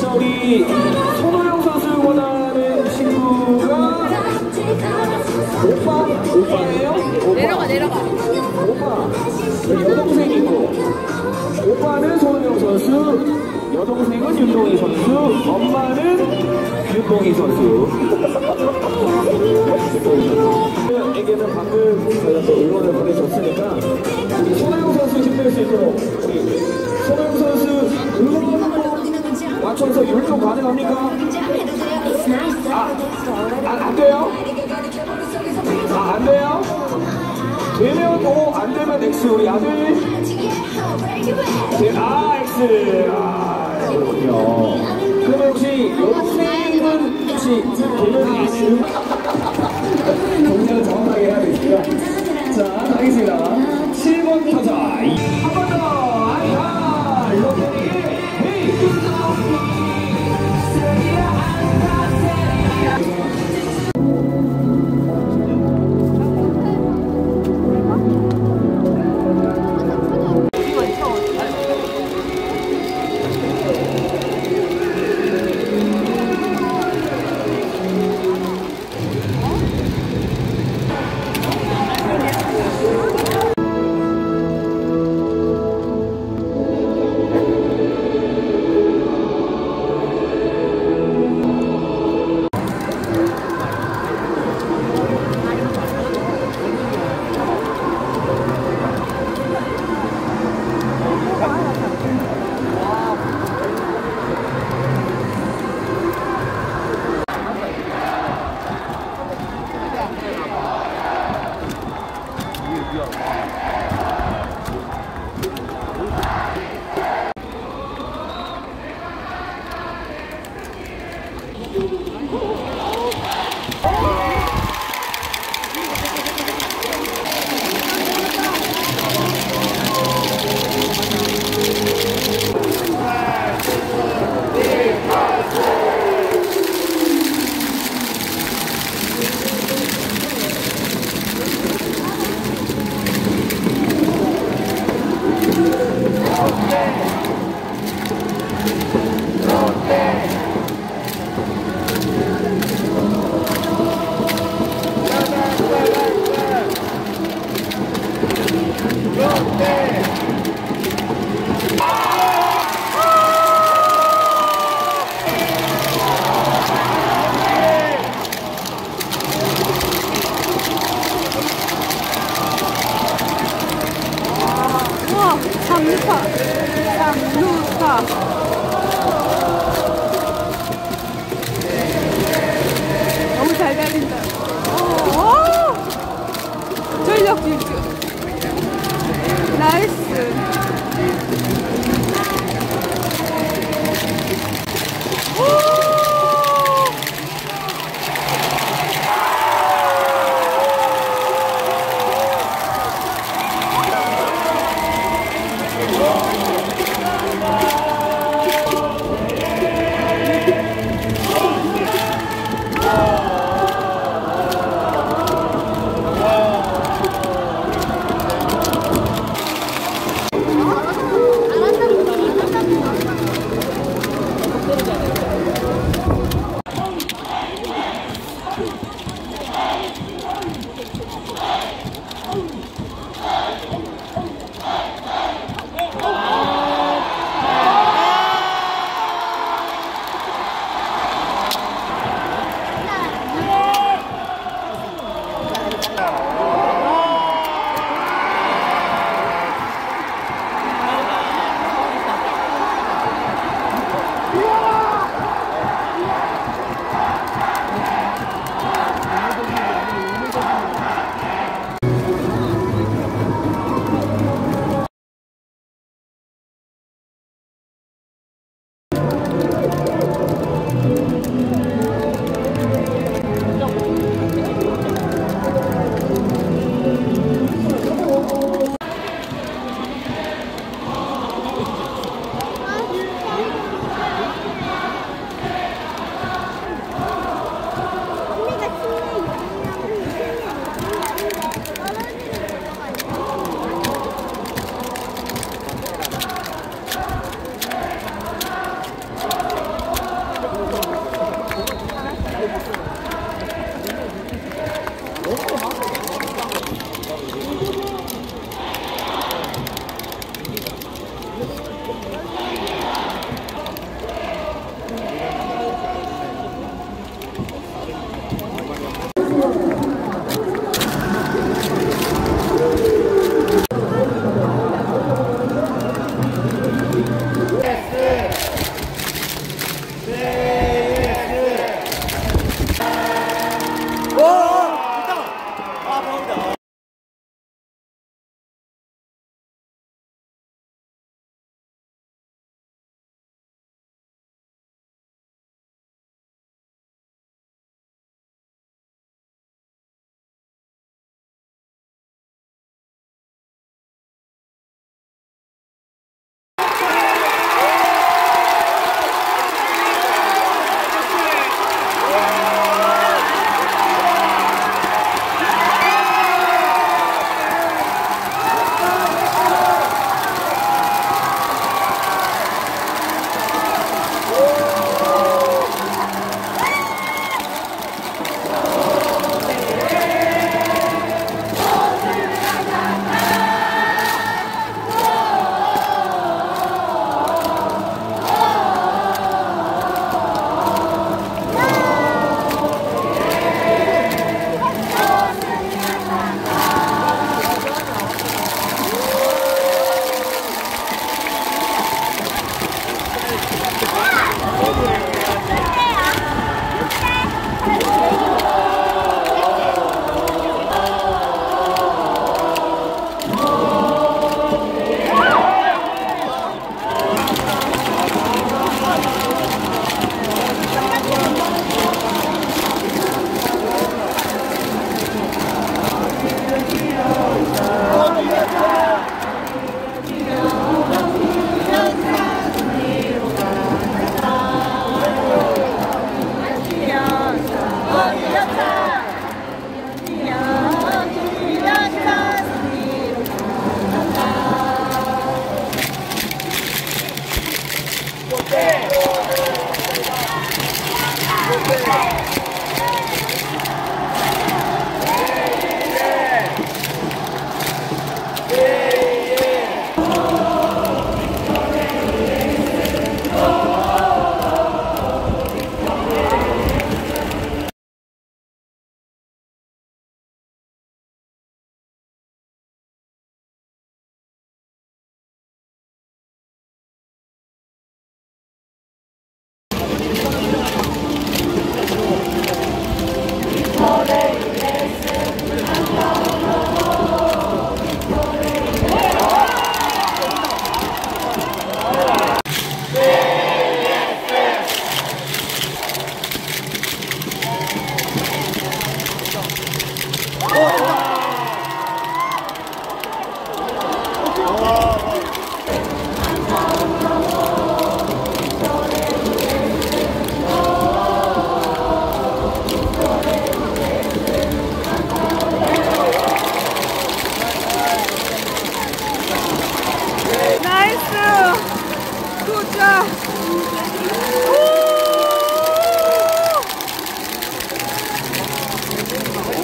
자 우리 손혜영 선수 원하는 친구가 오빠? 오빠예요? 오빠. 내려가, 내려가. 오빠 네, 여동생이 있고 오빠는 손혜영 선수 여동생은 윤동희 선수 엄마는 윤동희 선수 에게는 방금 저희가 또 응원을 보내줬으니까 우리 손혜영 선수 힘낼 수 있도록 우리 응원 맞춰서 율동 가능합니까? 아, 아, 안 돼요? 아, 안 돼요? 되면 O, 안 되면 X 우리 아들 네, 아, X 아, 그렇군요 그러면 혹시 여동생은 혹시 개명이 있으면 동작을 정확하게 해야 되니까. 자, 가겠습니다. 7번 타자. 한번 더.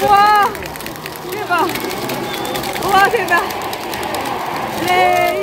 와! 대박. 예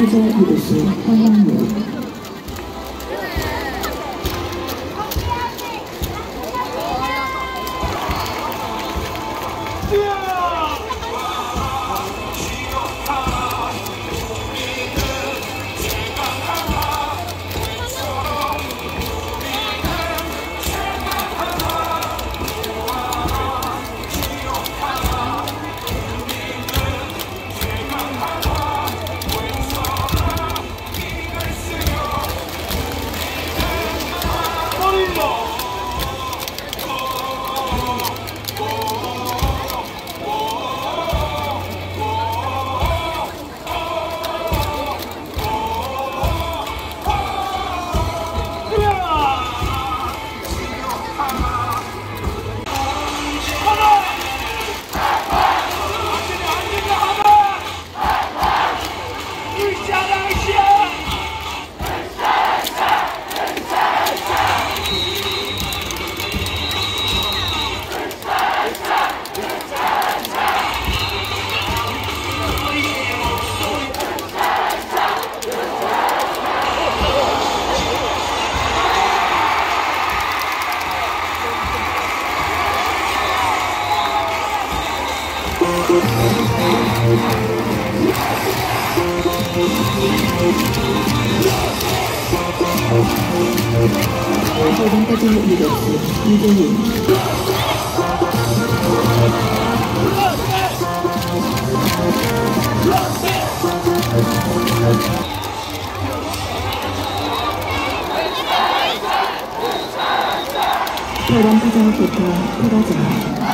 이도시 황영무 대본까지 대본사장부터 태가장 대